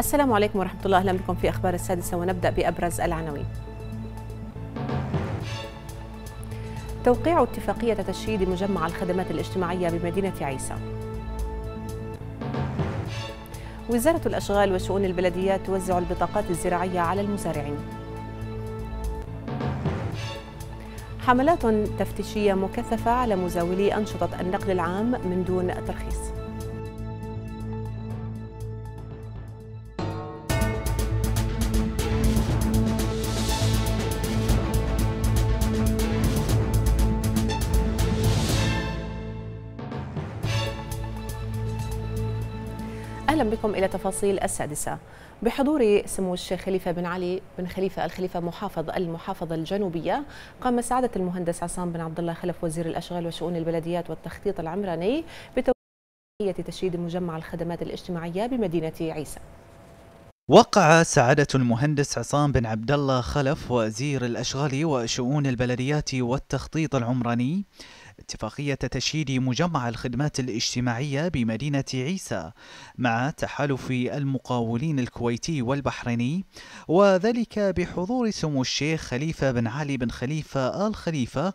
السلام عليكم ورحمة الله. أهلا بكم في أخبار السادسة ونبدأ بأبرز العناوين. توقيع اتفاقية تشييد مجمع الخدمات الاجتماعية بمدينة عيسى. وزارة الأشغال وشؤون البلديات توزع البطاقات الزراعية على المزارعين. حملات تفتيشية مكثفة على مزاولي أنشطة النقل العام من دون ترخيص. أهلا بكم إلى تفاصيل السادسة. بحضور سمو الشيخ خليفة بن علي بن خليفة الخليفة محافظ المحافظة الجنوبية قام سعادة المهندس عصام بن عبد الله خلف وزير الأشغال وشؤون البلديات والتخطيط العمراني بتوقيع تشييد مجمع الخدمات الاجتماعية بمدينة عيسى. وقع سعادة المهندس عصام بن عبد الله خلف وزير الأشغال وشؤون البلديات والتخطيط العمراني اتفاقية تشييد مجمع الخدمات الاجتماعية بمدينة عيسى مع تحالف المقاولين الكويتي والبحريني وذلك بحضور سمو الشيخ خليفة بن علي بن خليفة آل خليفة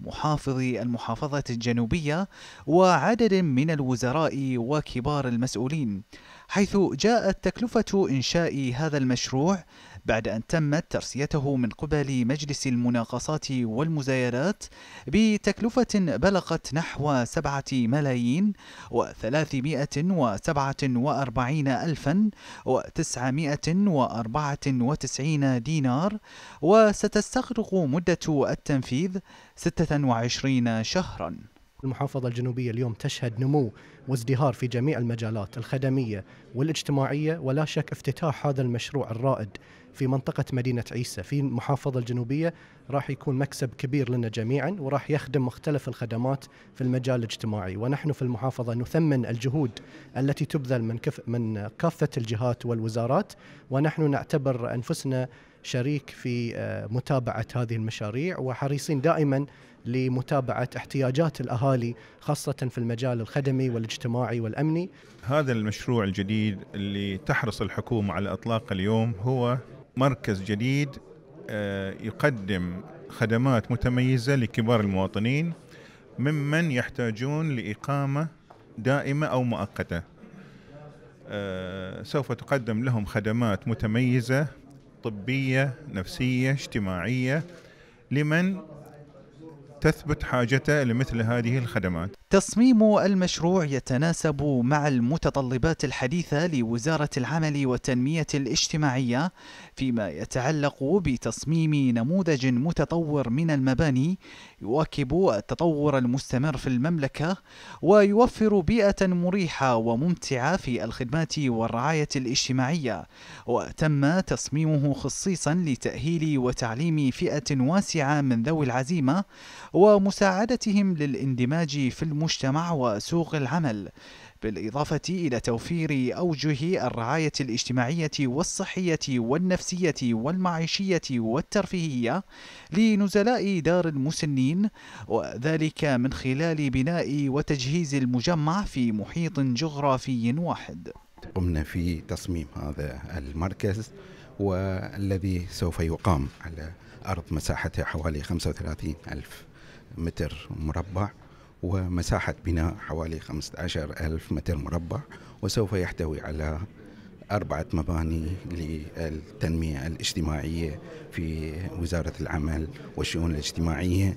محافظ المحافظة الجنوبية وعدد من الوزراء وكبار المسؤولين حيث جاءت تكلفة إنشاء هذا المشروع بعد أن تمت ترسيته من قبل مجلس المناقصات والمزايدات بتكلفة بلغت نحو سبعة ملايين وثلاثمائة وسبعة وأربعين ألفا وتسعمائة وأربعة وتسعين دينار وستستغرق مدة التنفيذ ستة وعشرين شهراً. المحافظة الجنوبية اليوم تشهد نمو وازدهار في جميع المجالات الخدمية والاجتماعية ولا شك افتتاح هذا المشروع الرائد في منطقة مدينة عيسى في المحافظة الجنوبية راح يكون مكسب كبير لنا جميعا وراح يخدم مختلف الخدمات في المجال الاجتماعي. ونحن في المحافظة نثمن الجهود التي تبذل من, كف من كافة الجهات والوزارات ونحن نعتبر أنفسنا شريك في متابعة هذه المشاريع وحريصين دائما لمتابعة احتياجات الأهالي خاصة في المجال الخدمي والاجتماعي والأمني. هذا المشروع الجديد اللي تحرص الحكومة على إطلاقه اليوم هو مركز جديد يقدم خدمات متميزة لكبار المواطنين ممن يحتاجون لإقامة دائمة أو مؤقتة. سوف تقدم لهم خدمات متميزة طبية نفسية اجتماعية لمن تثبت حاجته لمثل هذه الخدمات. تصميم المشروع يتناسب مع المتطلبات الحديثة لوزارة العمل والتنمية الاجتماعية فيما يتعلق بتصميم نموذج متطور من المباني يواكب التطور المستمر في المملكة ويوفر بيئة مريحة وممتعة في الخدمات والرعاية الاجتماعية. وتم تصميمه خصيصا لتأهيل وتعليم فئة واسعة من ذوي العزيمة ومساعدتهم للاندماج في المجتمع وسوق العمل بالإضافة إلى توفير أوجه الرعاية الاجتماعية والصحية والنفسية والمعيشية والترفيهية لنزلاء دار المسنين وذلك من خلال بناء وتجهيز المجمع في محيط جغرافي واحد. قمنا في تصميم هذا المركز والذي سوف يقام على أرض مساحتها حوالي 35 ألف متر مربع. ومساحة بناء حوالي 15 ألف متر مربع وسوف يحتوي على أربعة مباني للتنمية الاجتماعية في وزارة العمل والشؤون الاجتماعية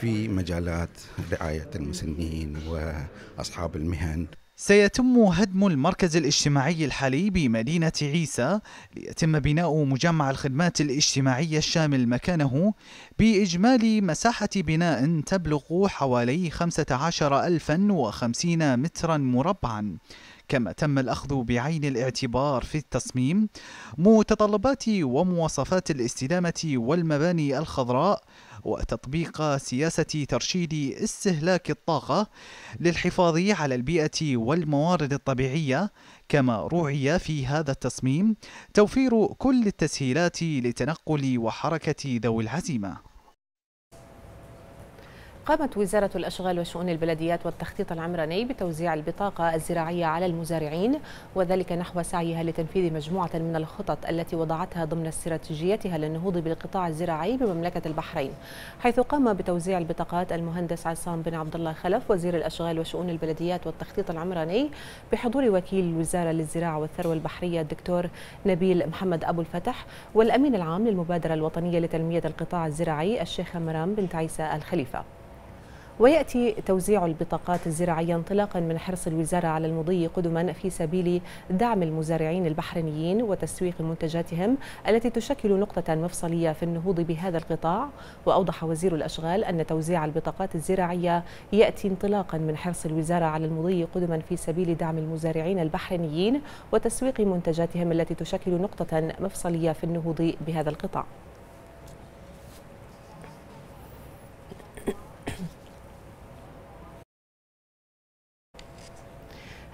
في مجالات رعاية المسنين وأصحاب المهن. سيتم هدم المركز الاجتماعي الحالي بمدينة عيسى ليتم بناء مجمع الخدمات الاجتماعية الشامل مكانه بإجمالي مساحة بناء تبلغ حوالي 15050 مترا مربعا. كما تم الأخذ بعين الاعتبار في التصميم متطلبات ومواصفات الاستدامة والمباني الخضراء وتطبيق سياسة ترشيد استهلاك الطاقة للحفاظ على البيئة والموارد الطبيعية. كما روعي في هذا التصميم توفير كل التسهيلات لتنقل وحركة ذوي العزيمة قامت وزارة الأشغال وشؤون البلديات والتخطيط العمراني بتوزيع البطاقة الزراعية على المزارعين وذلك نحو سعيها لتنفيذ مجموعة من الخطط التي وضعتها ضمن استراتيجيتها للنهوض بالقطاع الزراعي بمملكة البحرين. حيث قام بتوزيع البطاقات المهندس عصام بن عبد الله خلف وزير الأشغال وشؤون البلديات والتخطيط العمراني بحضور وكيل الوزارة للزراعة والثروة البحرية الدكتور نبيل محمد أبو الفتح والأمين العام للمبادرة الوطنية لتنمية القطاع الزراعي الشيخة مرام بنت عيسى الخليفة. ويأتي توزيع البطاقات الزراعية انطلاقا من حرص الوزارة على المضي قدما في سبيل دعم المزارعين البحرينيين وتسويق منتجاتهم التي تشكل نقطة مفصلية في النهوض بهذا القطاع. وأوضح وزير الأشغال أن توزيع البطاقات الزراعية يأتي انطلاقا من حرص الوزارة على المضي قدما في سبيل دعم المزارعين البحرينيين وتسويق منتجاتهم التي تشكل نقطة مفصلية في النهوض بهذا القطاع.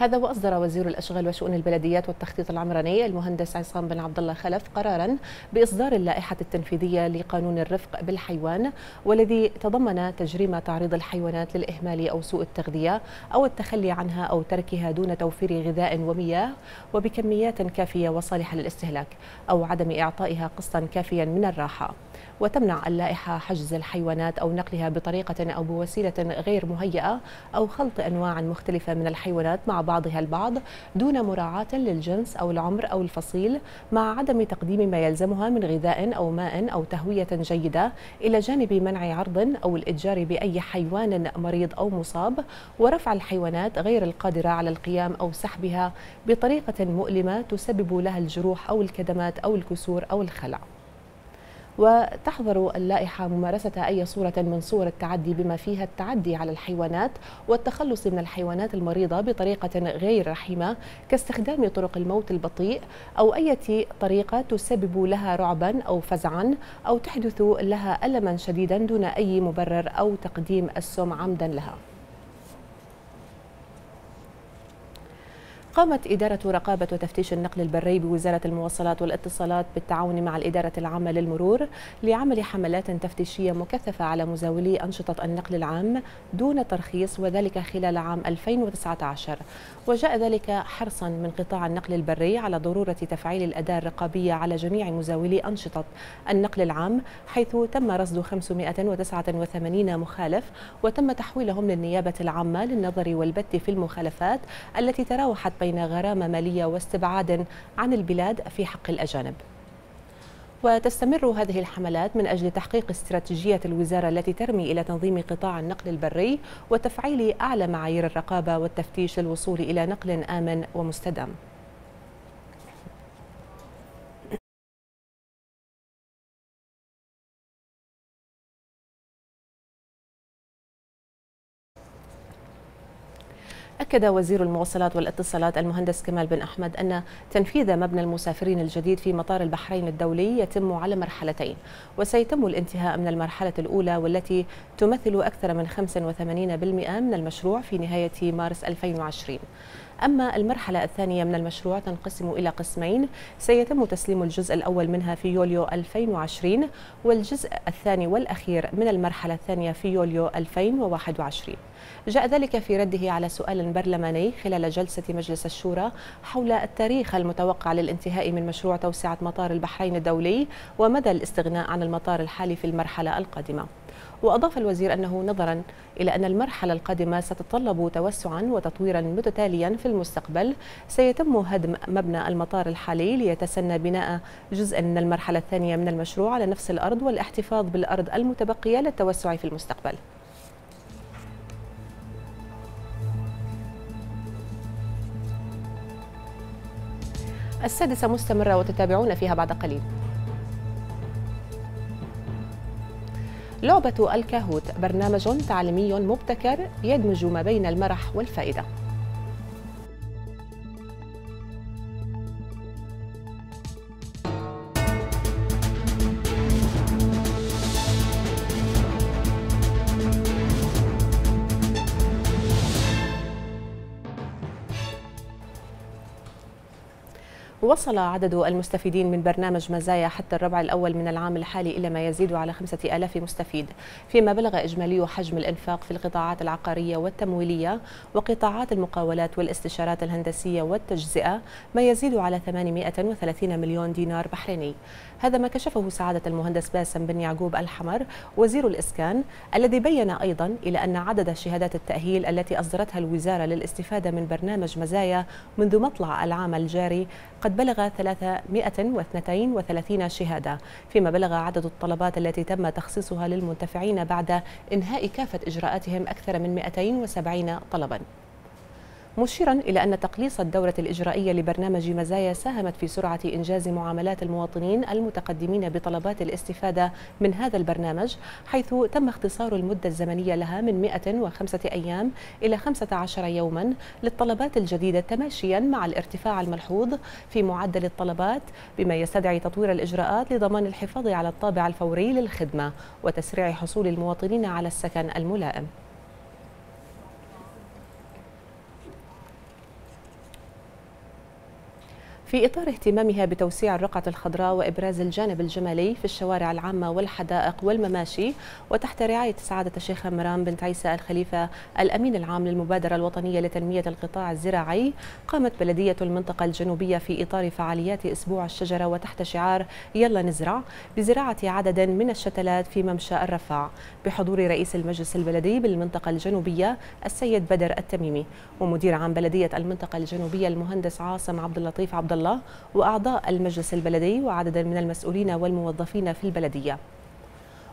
هذا وأصدر وزير الأشغال وشؤون البلديات والتخطيط العمراني المهندس عصام بن عبد الله خلف قرارا بإصدار اللائحة التنفيذية لقانون الرفق بالحيوان والذي تضمن تجريم تعريض الحيوانات للإهمال أو سوء التغذية أو التخلي عنها أو تركها دون توفير غذاء ومياه وبكميات كافية وصالحة للاستهلاك أو عدم إعطائها قسطا كافيا من الراحة. وتمنع اللائحة حجز الحيوانات أو نقلها بطريقة أو بوسيلة غير مهيئة أو خلط أنواع مختلفة من الحيوانات مع بعضها البعض دون مراعاة للجنس أو العمر أو الفصيل مع عدم تقديم ما يلزمها من غذاء أو ماء أو تهوية جيدة إلى جانب منع عرض أو الإتجار بأي حيوان مريض أو مصاب ورفع الحيوانات غير القادرة على القيام أو سحبها بطريقة مؤلمة تسبب لها الجروح أو الكدمات أو الكسور أو الخلع. وتحظر اللائحة ممارسة أي صورة من صور التعدي بما فيها التعدي على الحيوانات والتخلص من الحيوانات المريضة بطريقة غير رحيمة كاستخدام طرق الموت البطيء أو أي طريقة تسبب لها رعبا أو فزعا أو تحدث لها ألما شديدا دون أي مبرر أو تقديم السم عمدا لها. قامت إدارة رقابة وتفتيش النقل البري بوزارة المواصلات والاتصالات بالتعاون مع الإدارة العامة للمرور لعمل حملات تفتيشية مكثفة على مزاولي أنشطة النقل العام دون ترخيص وذلك خلال عام 2019 وجاء ذلك حرصا من قطاع النقل البري على ضرورة تفعيل الأداة الرقابية على جميع مزاولي أنشطة النقل العام حيث تم رصد 589 مخالف وتم تحويلهم للنيابة العامة للنظر والبت في المخالفات التي تراوحت بين غرامة مالية واستبعاد عن البلاد في حق الأجانب. وتستمر هذه الحملات من أجل تحقيق استراتيجية الوزارة التي ترمي إلى تنظيم قطاع النقل البري وتفعيل أعلى معايير الرقابة والتفتيش للوصول إلى نقل آمن ومستدام. أكد وزير المواصلات والاتصالات المهندس كمال بن أحمد أن تنفيذ مبنى المسافرين الجديد في مطار البحرين الدولي يتم على مرحلتين وسيتم الانتهاء من المرحلة الأولى والتي تمثل أكثر من 85% من المشروع في نهاية مارس 2020 أما المرحلة الثانية من المشروع تنقسم إلى قسمين. سيتم تسليم الجزء الأول منها في يوليو 2020 والجزء الثاني والأخير من المرحلة الثانية في يوليو 2021 جاء ذلك في رده على سؤال برلماني خلال جلسة مجلس الشورى حول التاريخ المتوقع للانتهاء من مشروع توسعة مطار البحرين الدولي ومدى الاستغناء عن المطار الحالي في المرحلة القادمة. وأضاف الوزير أنه نظرا إلى أن المرحلة القادمة ستتطلب توسعا وتطويرا متتاليا في المستقبل. سيتم هدم مبنى المطار الحالي ليتسنى بناء جزء من المرحلة الثانية من المشروع على نفس الأرض والاحتفاظ بالأرض المتبقية للتوسع في المستقبل. السادسة مستمرة وتتابعون فيها بعد قليل. لعبة الكاهوت برنامج تعليمي مبتكر يدمج ما بين المرح والفائدة. وصل عدد المستفيدين من برنامج مزايا حتى الربع الأول من العام الحالي إلى ما يزيد على خمسة آلاف مستفيد. فيما بلغ إجمالي حجم الإنفاق في القطاعات العقارية والتمويلية وقطاعات المقاولات والاستشارات الهندسية والتجزئة ما يزيد على 830 مليون دينار بحريني. هذا ما كشفه سعادة المهندس باسم بن يعقوب الحمر وزير الإسكان الذي بين أيضا إلى أن عدد شهادات التأهيل التي أصدرتها الوزارة للاستفادة من برنامج مزايا منذ مطلع العام الجاري قد بلغ 332 شهادة فيما بلغ عدد الطلبات التي تم تخصيصها للمنتفعين بعد إنهاء كافة إجراءاتهم أكثر من 270 طلباً. مشيرا إلى أن تقليص الدورة الإجرائية لبرنامج مزايا ساهمت في سرعة إنجاز معاملات المواطنين المتقدمين بطلبات الاستفادة من هذا البرنامج حيث تم اختصار المدة الزمنية لها من 105 أيام إلى 15 يوما للطلبات الجديدة تماشيا مع الارتفاع الملحوظ في معدل الطلبات بما يستدعي تطوير الإجراءات لضمان الحفاظ على الطابع الفوري للخدمة وتسريع حصول المواطنين على السكن الملائم. في إطار اهتمامها بتوسيع الرقعة الخضراء وإبراز الجانب الجمالي في الشوارع العامة والحدائق والمماشي وتحت رعاية سعادة الشيخ مرام بنت عيسى الخليفة الأمين العام للمبادرة الوطنية لتنمية القطاع الزراعي قامت بلدية المنطقة الجنوبية في إطار فعاليات أسبوع الشجرة وتحت شعار يلا نزرع بزراعة عدد من الشتلات في ممشى الرفاع بحضور رئيس المجلس البلدي بالمنطقة الجنوبية السيد بدر التميمي ومدير عام بلدية المنطقة الجنوبية المهندس عاصم عبد اللطيف عبد الله وأعضاء المجلس البلدي وعدد من المسؤولين والموظفين في البلدية.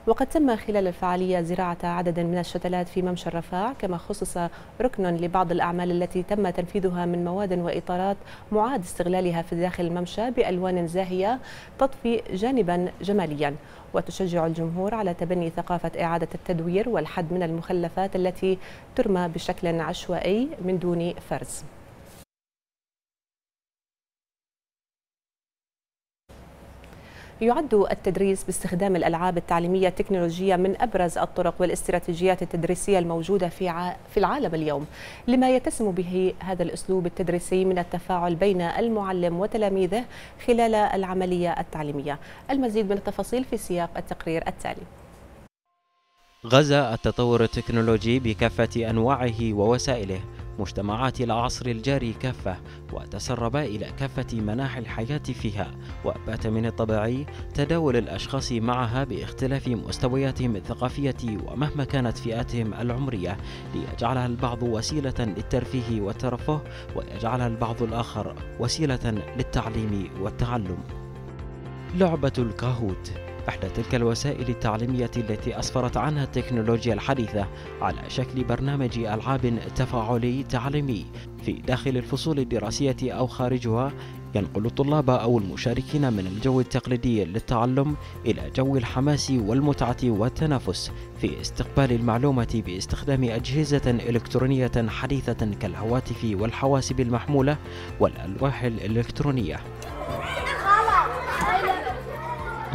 وقد تم خلال الفعالية زراعة عدد من الشتلات في ممشى الرفاع كما خصص ركن لبعض الأعمال التي تم تنفيذها من مواد وإطارات معاد استغلالها في داخل الممشى بألوان زاهية تضفي جانبا جماليا. وتشجع الجمهور على تبني ثقافة إعادة التدوير والحد من المخلفات التي ترمى بشكل عشوائي من دون فرز. يعد التدريس باستخدام الألعاب التعليمية التكنولوجية من أبرز الطرق والاستراتيجيات التدريسية الموجودة في في العالم اليوم. لما يتسم به هذا الأسلوب التدريسي من التفاعل بين المعلم وتلاميذه خلال العملية التعليمية. المزيد من التفاصيل في سياق التقرير التالي. غزا التطور التكنولوجي بكافة أنواعه ووسائله. مجتمعات العصر الجاري كافة وتسرب إلى كافة مناحي الحياة فيها. وبات من الطبيعي تداول الأشخاص معها باختلاف مستوياتهم الثقافية ومهما كانت فئاتهم العمرية ليجعلها البعض وسيلة للترفيه والترفه ويجعلها البعض الآخر وسيلة للتعليم والتعلم. لعبة الكاهوت إحدى تلك الوسائل التعليمية التي أسفرت عنها التكنولوجيا الحديثة على شكل برنامج ألعاب تفاعلي تعليمي. في داخل الفصول الدراسية أو خارجها ينقل الطلاب أو المشاركين من الجو التقليدي للتعلم إلى جو الحماس والمتعة والتنافس في استقبال المعلومة باستخدام أجهزة إلكترونية حديثة كالهواتف والحواسب المحمولة والألواح الإلكترونية.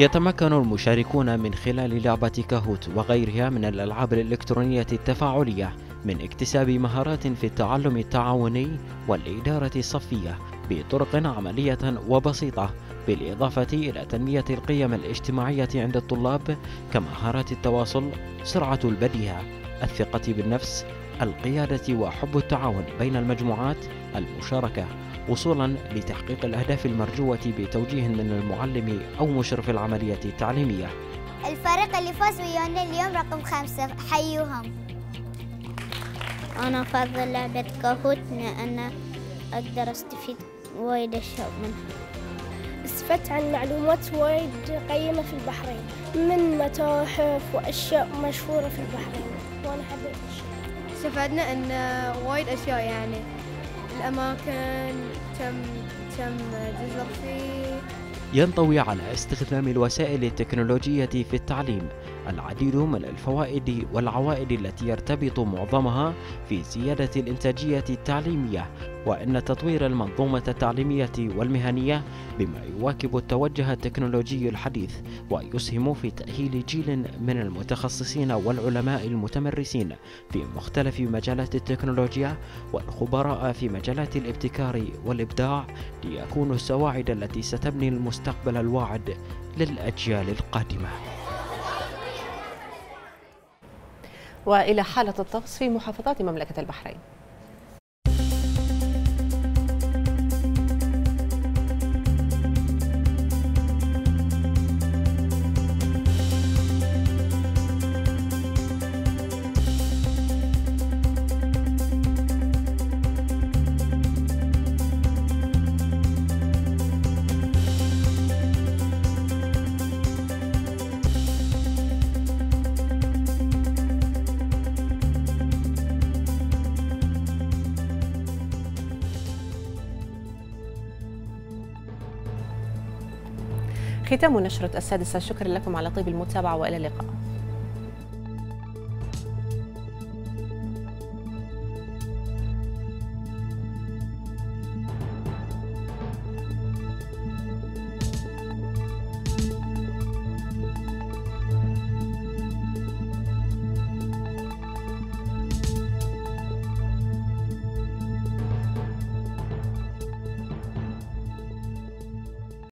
يتمكن المشاركون من خلال لعبة كاهوت وغيرها من الألعاب الإلكترونية التفاعلية من اكتساب مهارات في التعلم التعاوني والإدارة الصفية بطرق عملية وبسيطة بالإضافة إلى تنمية القيم الاجتماعية عند الطلاب كمهارات التواصل، سرعة البديهة، الثقة بالنفس، القيادة وحب التعاون بين المجموعات، المشاركة وصولا لتحقيق الأهداف المرجوة بتوجيه من المعلم أو مشرف العملية التعليمية. الفريق اللي فاز ويانا اليوم رقم خمسة حيوهم. أنا أفضل لعبة كاهوت لأن أقدر أستفيد وايد أشياء منها. استفدت عن معلومات وايد قيمة في البحرين من متاحف وأشياء مشهورة في البحرين. وأنا حبيت استفدنا أن وايد أشياء يعني. الأماكن كم كم جزر فيه. ينطوي على استخدام الوسائل التكنولوجية في التعليم. العديد من الفوائد والعوائد التي يرتبط معظمها في زيادة الإنتاجية التعليمية وأن تطوير المنظومة التعليمية والمهنية بما يواكب التوجه التكنولوجي الحديث ويسهم في تأهيل جيل من المتخصصين والعلماء المتمرسين في مختلف مجالات التكنولوجيا والخبراء في مجالات الابتكار والإبداع ليكونوا السواعد التي ستبني المستقبل الواعد للأجيال القادمة. وإلى حالة الطقس في محافظات مملكة البحرين. ختام نشرة السادسة شكرا لكم على طيب المتابعة وإلى اللقاء.